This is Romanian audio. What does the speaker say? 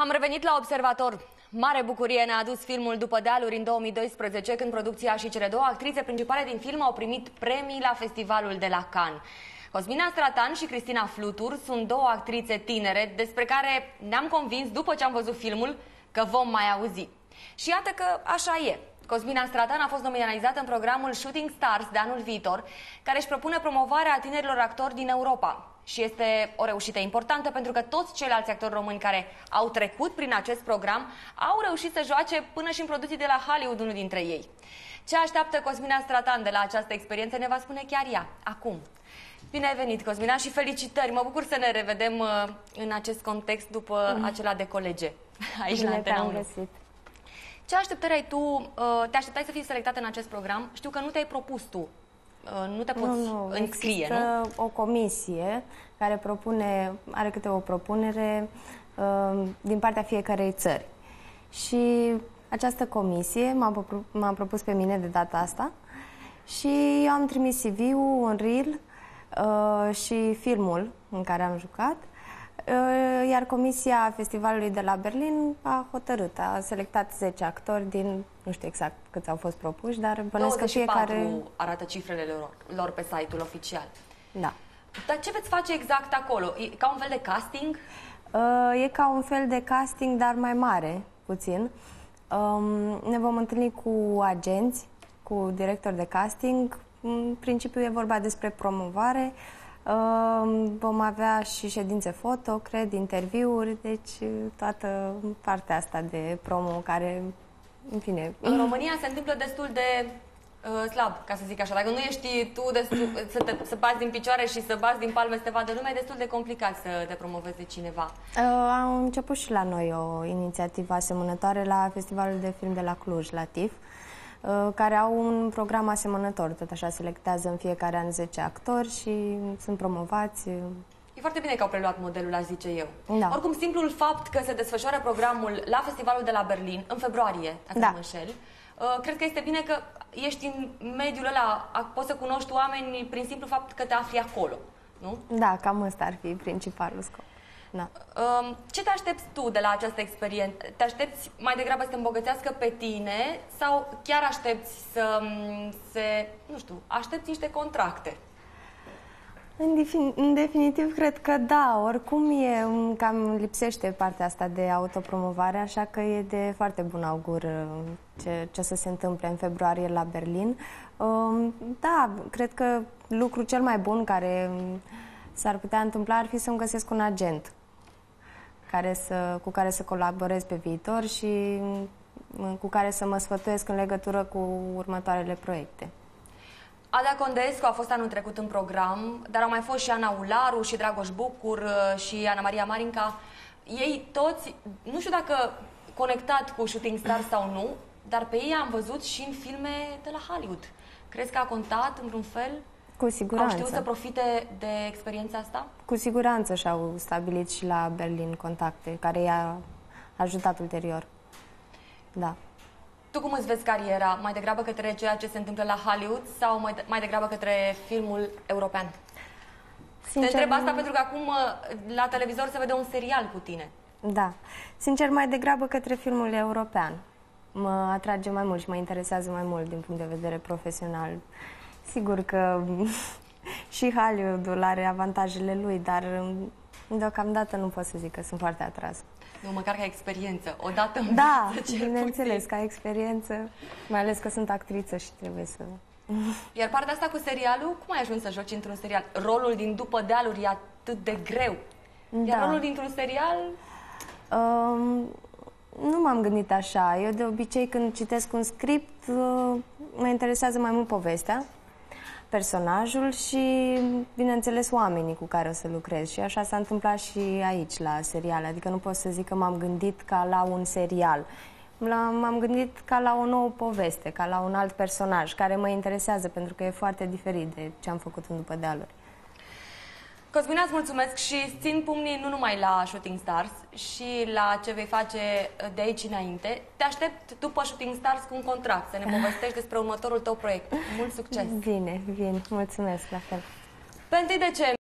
Am revenit la Observator. Mare bucurie ne-a adus filmul După dealuri în 2012, când producția și cele două actrițe principale din film au primit premii la festivalul de la Cannes. Cosmina Stratan și Cristina Flutur sunt două actrițe tinere despre care ne-am convins după ce am văzut filmul că vom mai auzi. Și iată că așa e. Cosmina Stratan a fost nominalizată în programul Shooting Stars de anul viitor, care își propune promovarea tinerilor actori din Europa. Și este o reușită importantă pentru că toți ceilalți actori români care au trecut prin acest program au reușit să joace până și în producții de la Hollywood unul dintre ei. Ce așteaptă Cosmina Stratan de la această experiență ne va spune chiar ea, acum. Bine ai venit, Cosmina, și felicitări! Mă bucur să ne revedem uh, în acest context după mm. acela de colege aici Bine la Antena 1. Găsit. Ce așteptări ai tu? Uh, te așteptai să fii selectată în acest program? Știu că nu te-ai propus tu. Uh, nu te poți nu, nu. înscrie, Există nu? o comisie care propune, are câte o propunere uh, din partea fiecarei țări. Și această comisie m-a, propus pe mine de data asta și eu am trimis CV-ul, un reel și filmul în care am jucat Uh, iar Comisia Festivalului de la Berlin a hotărât, a selectat 10 actori din, nu știu exact câți au fost propuși, dar bănesc că fiecare... arată cifrele lor, lor pe site-ul oficial. Da. Dar ce veți face exact acolo? E ca un fel de casting? Uh, e ca un fel de casting, dar mai mare, puțin. Um, ne vom întâlni cu agenți, cu directori de casting. În principiu e vorba despre promovare, uh, Vom avea și ședințe foto, cred, interviuri, deci toată partea asta de promo care, în fine... În România se întâmplă destul de uh, slab, ca să zic așa. Dacă nu ești tu destul, să, te, să bați din picioare și să bați din palme să te vadă lumea, e destul de complicat să te promovezi de cineva. Uh, am început și la noi o inițiativă asemănătoare la Festivalul de Film de la Cluj, la TIF. Uh, care au un program asemănător. Tot așa selectează în fiecare an 10 actori și sunt promovați. E foarte bine că au preluat modelul, aș zice eu. Da. Oricum, simplul fapt că se desfășoară programul la Festivalul de la Berlin, în februarie, dacă da. mă înșel, uh, cred că este bine că ești în mediul ăla, poți să cunoști oameni prin simplu fapt că te afli acolo, nu? Da, cam ăsta ar fi principalul scop. Da. Um, ce te aștepți tu de la această experiență? Te aștepți mai degrabă să te îmbogățească pe tine sau chiar aștepți să se, nu știu, aștepți niște contracte? În, defin în definitiv, cred că da. Oricum e cam lipsește partea asta de autopromovare, așa că e de foarte bun augur uh, ce, ce să se întâmple în februarie la Berlin. Um, da, cred că lucrul cel mai bun care um, s-ar putea întâmpla ar fi să-mi găsesc un agent care să, cu care să colaborez pe viitor și mm, cu care să mă sfătuiesc în legătură cu următoarele proiecte. Ada Condescu a fost anul trecut în program, dar au mai fost și Ana Ularu, și Dragoș Bucur, uh, și Ana Maria Marinca. Ei toți, nu știu dacă conectat cu Shooting Stars sau nu, dar pe ei am văzut și în filme de la Hollywood. Crezi că a contat într-un fel? Cu siguranță. Au știut să profite de experiența asta? Cu siguranță și-au stabilit și la Berlin contacte, care i-a ajutat ulterior. Da. Tu cum îți vezi cariera? Mai degrabă către ceea ce se întâmplă la Hollywood sau mai, de, mai degrabă către filmul european? Sincer, Te întreb asta pentru că acum la televizor se vede un serial cu tine. Da. Sincer, mai degrabă către filmul european. Mă atrage mai mult și mă interesează mai mult din punct de vedere profesional. Sigur că și Hollywood-ul are avantajele lui, dar deocamdată nu pot să zic că sunt foarte atras. Nu, măcar ca experiență. Odată Da, bineînțeles, ca experiență, mai ales că sunt actriță și trebuie să... Iar partea asta cu serialul, cum ai ajuns să joci într-un serial? Rolul din După dealuri e atât de greu. Iar da. rolul dintr-un serial... Um, nu m-am gândit așa. Eu de obicei când citesc un script uh, mă interesează mai mult povestea personajul și, bineînțeles, oamenii cu care o să lucrez. Și așa s-a întâmplat și aici, la serial. Adică nu pot să zic că m-am gândit ca la un serial. M-am gândit ca la o nouă poveste, ca la un alt personaj, care mă interesează, pentru că e foarte diferit de ce am făcut în După Dealuri. Cosmina, îți mulțumesc și țin pumnii nu numai la Shooting Stars și la ce vei face de aici înainte. Te aștept după Shooting Stars cu un contract, să ne povestești despre următorul tău proiect. Mult succes! Bine, bine, mulțumesc la fel. Pe 1 decembrie